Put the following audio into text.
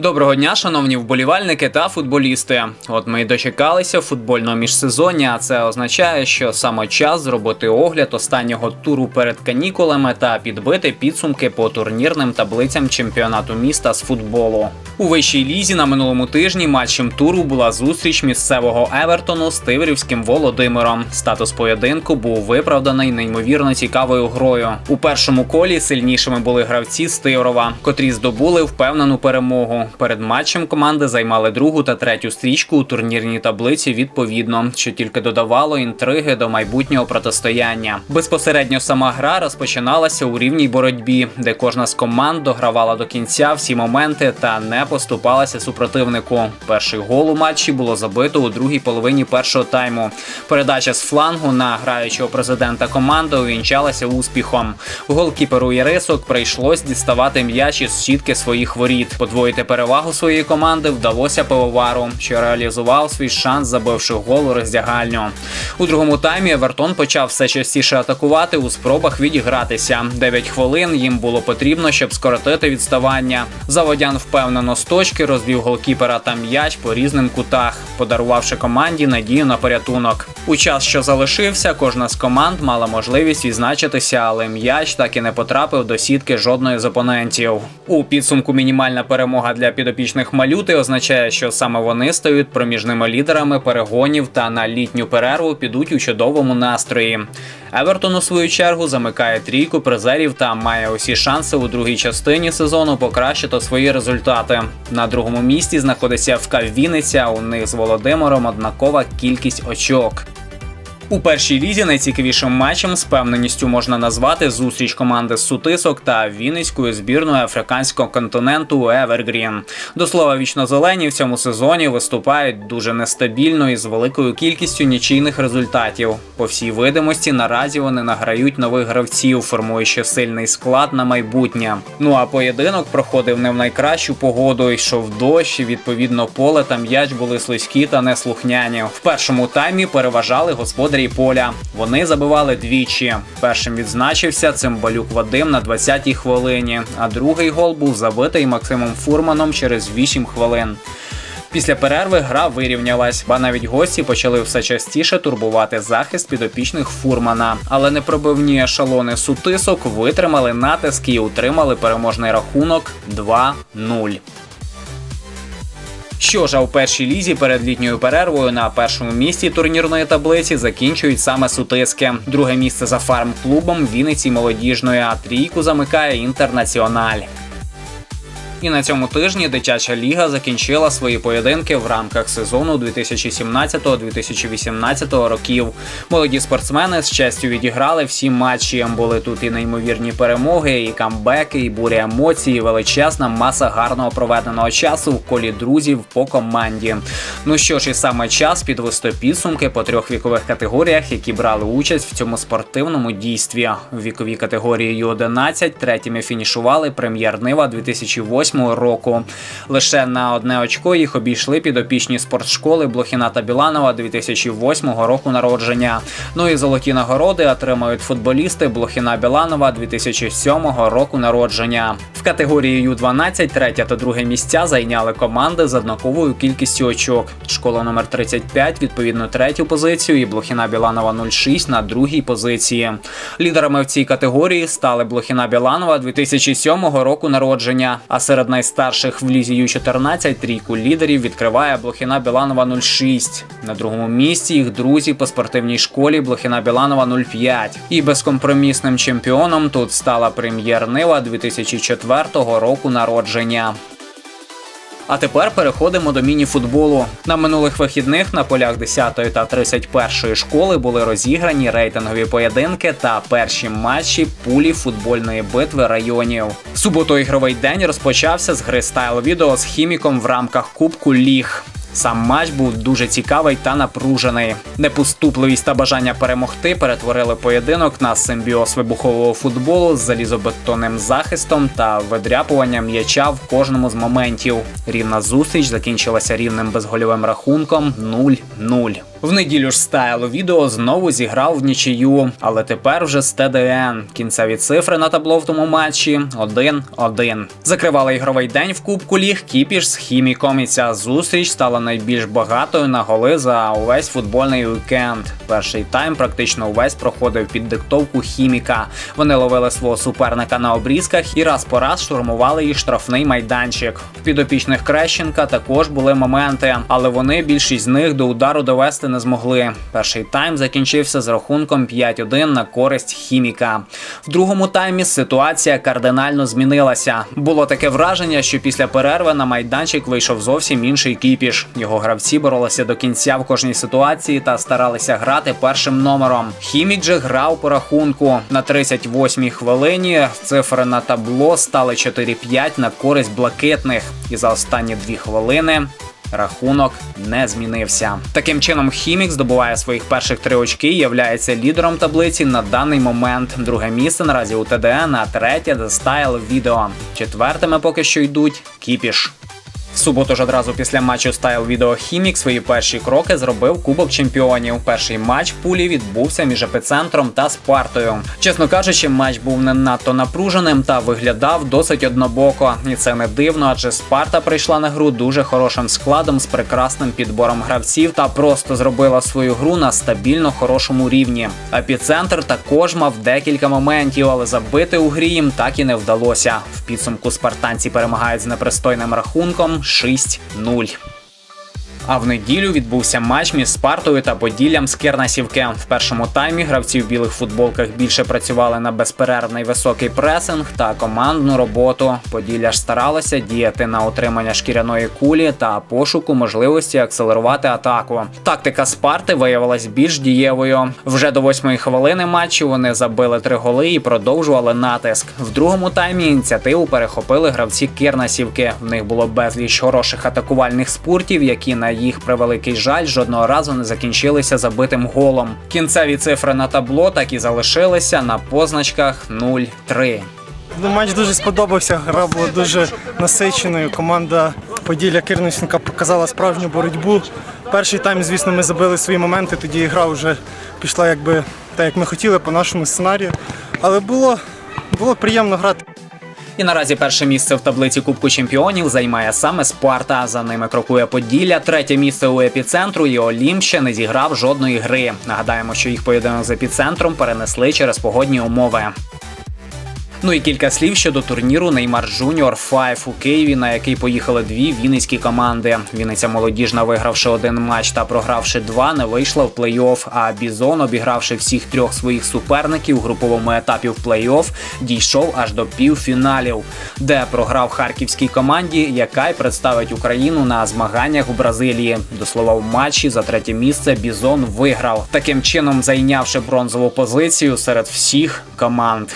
Доброго дня, шановні вболівальники та футболісти. От ми й дочекалися футбольного міжсезоння. а Це означає, що саме час зробити огляд останнього туру перед канікулами та підбити підсумки по турнірним таблицям чемпіонату міста з футболу. У вищій лізі на минулому тижні матчем туру була зустріч місцевого Евертону з Тиврівським Володимиром. Статус поєдинку був виправданий неймовірно цікавою грою. У першому колі сильнішими були гравці з Тиврова, котрі здобули впевнену перемогу. Перед матчем команди займали другу та третю стрічку у турнірній таблиці відповідно, що тільки додавало інтриги до майбутнього протистояння. Безпосередньо сама гра розпочиналася у рівній боротьбі, де кожна з команд догравала до кінця всі моменти та не поступалася супротивнику. Перший гол у матчі було забито у другій половині першого тайму. Передача з флангу на граючого президента команди увінчалася успіхом. Голкіперу Єрисок прийшлось діставати м'яч із сітки своїх воріт. Подвоїти перевагу своєї команди вдалося пивовару, що реалізував свій шанс, забивши гол у роздягальню. У другому таймі Евертон почав все частіше атакувати у спробах відігратися. Дев'ять хвилин їм було потрібно, щоб скоротити відставання. Заводян впевнено з точки розвів голкіпера та м'яч по різним кутах, подарувавши команді надію на порятунок. У час, що залишився, кожна з команд мала можливість відзначитися, але м'яч так і не потрапив до сітки жодної з опонентів. У підсумку мінімальна перемога для підопічних малюти означає, що саме вони стають проміжними лідерами перегонів та на літню перерву підуть у чудовому настрої. Евертон у свою чергу замикає трійку призерів та має усі шанси у другій частині сезону покращити свої результати. На другому місці знаходиться ФК Вінниця. У них з Володимиром однакова кількість очок. У першій лізі найцікавішим матчем з певненістю можна назвати зустріч команди Сутисок та Вінницькою збірною африканського континенту Евергрін. До слова, вічно-зелені в цьому сезоні виступають дуже нестабільно і з великою кількістю нічийних результатів. По всій видимості, наразі вони награють нових гравців, формуючи сильний склад на майбутнє. Ну а поєдинок проходив не в найкращу погоду, йшов дощ. і, Відповідно, поле та м'яч були слизькі та неслухняні. В першому таймі переважали господарі поля. Вони забивали двічі. Першим відзначився цимбалюк Вадим на 20-й хвилині, а другий гол був забитий Максимом Фурманом через 8 хвилин. Після перерви гра вирівнялась, ба навіть гості почали все частіше турбувати захист підопічних фурмана. Але непробивні ешелони сутисок витримали натиск і утримали переможний рахунок 2-0. Що ж, а в першій лізі перед літньою перервою на першому місці турнірної таблиці закінчують саме сутиски. Друге місце за фарм-клубом Вінниці молодіжної, а трійку замикає інтернаціональ. І на цьому тижні дитяча ліга закінчила свої поєдинки в рамках сезону 2017-2018 років. Молоді спортсмени з честю відіграли всі матчі. Були тут і неймовірні перемоги, і камбеки, і бурі емоцій, і величезна маса гарного проведеного часу в колі друзів по команді. Ну що ж, і саме час підвести підсумки по трьох вікових категоріях, які брали участь в цьому спортивному дійстві. В віковій категорії U-11 третіми фінішували прем'єр Нива 2008 року. Лише на одне очко їх обійшли підопічні спортшколи Блохіна та Біланова 2008 року народження. Ну і золоті нагороди отримають футболісти Блохіна Біланова 2007 року народження. В категорії U-12 третє та друге місця зайняли команди з однаковою кількістю очок. Школа номер 35 відповідно третю позицію, і Блохіна Біланова 06 на другій позиції. Лідерами в цій категорії стали Блохіна Біланова 2007 року народження. А серед найстарших в лізі Ю-14 трійку лідерів відкриває Блохіна Біланова 06. На другому місці їх друзі по спортивній школі Блохіна Біланова 05. І безкомпромісним чемпіоном тут стала прем'єр Нива 2004 року народження. А тепер переходимо до міні-футболу. На минулих вихідних на полях 10 та 31 школи були розіграні рейтингові поєдинки та перші матчі пулі футбольної битви районів. Суботу ігровий день розпочався з гри Style Video з Хіміком в рамках Кубку Ліг. Сам матч був дуже цікавий та напружений. Непоступливість та бажання перемогти перетворили поєдинок на симбіоз вибухового футболу з залізобетонним захистом та видряпуванням м'яча в кожному з моментів. Рівна зустріч закінчилася рівним безгольовим рахунком 0-0. В неділю ж Style Video знову зіграв в нічию, але тепер вже з ТДН. Кінцеві цифри на табло в тому матчі 1-1. Закривали ігровий день в Кубку Ліг Кіпіш з Хіміком. І ця зустріч стала найбільш багатою на голи за увесь футбольний вікенд. Перший тайм практично увесь проходив під диктовку хіміка. Вони ловили свого суперника на обрізках і раз по раз штурмували їх штрафний майданчик. В підопічних Крещенка також були моменти, але вони більшість з них до удару довести не змогли. Перший тайм закінчився з рахунком 5-1 на користь хіміка. В другому таймі ситуація кардинально змінилася. Було таке враження, що після перерви на майданчик вийшов зовсім інший кіпіш. Його гравці боролися до кінця в кожній ситуації та старалися грати першим номером. Хімік же грав по рахунку на 38-й хвилині. Цифри на табло стали 4-5 на користь блакитних, і за останні дві хвилини Рахунок не змінився. Таким чином, хімік здобуває своїх перших три очки і являється лідером таблиці на даний момент. Друге місце наразі у ТДН, а третє The Style Video. Четвертими поки що йдуть Кіпіш. В суботу ж одразу після матчу Style Video Хімік свої перші кроки зробив Кубок Чемпіонів. Перший матч пулі відбувся між епіцентром та Спартою. Чесно кажучи, матч був не надто напруженим та виглядав досить однобоко. І це не дивно, адже Спарта прийшла на гру дуже хорошим складом з прекрасним підбором гравців та просто зробила свою гру на стабільно хорошому рівні. Епіцентр також мав декілька моментів, але забити у грі їм так і не вдалося. В підсумку спартанці перемагають з непристойним рахунком. 6-0. А в неділю відбувся матч між Спартою та Поділлям з Кернасівки. В першому таймі гравці в білих футболках більше працювали на безперервний високий пресинг та командну роботу. Поділля ж старалося діяти на отримання шкіряної кулі та пошуку можливості акселерувати атаку. Тактика Спарти виявилась більш дієвою. Вже до восьмої хвилини матчу вони забили три голи і продовжували натиск. В другому таймі ініціативу перехопили гравці Кернасівки. В них було безліч хороших атакувальних спуртів, які на їх превеликий жаль жодного разу не закінчилися забитим голом. Кінцеві цифри на табло так і залишилися на позначках 0-3. Ну, матч дуже сподобався. Гра була дуже насиченою. Команда Поділля Кирничника показала справжню боротьбу. Перший тайм, звісно, ми забили свої моменти, тоді гра вже пішла якби так, як ми хотіли, по нашому сценарію. Але було, було приємно грати. І наразі перше місце в таблиці Кубку Чемпіонів займає саме Спарта. За ними крокує Поділля. Третє місце у епіцентру і Олімп ще не зіграв жодної гри. Нагадаємо, що їх поєдинок з епіцентром перенесли через погодні умови. Ну і кілька слів щодо турніру Неймар Junior 5 у Києві, на який поїхали дві вінницькі команди. Вінниця молодіжна, вигравши один матч та програвши два, не вийшла в плей-офф. А Бізон, обігравши всіх трьох своїх суперників у груповому етапі в плей-офф, дійшов аж до півфіналів, де програв харківській команді, яка й представить Україну на змаганнях у Бразилії. До слова, в матчі за третє місце Бізон виграв, таким чином зайнявши бронзову позицію серед всіх команд.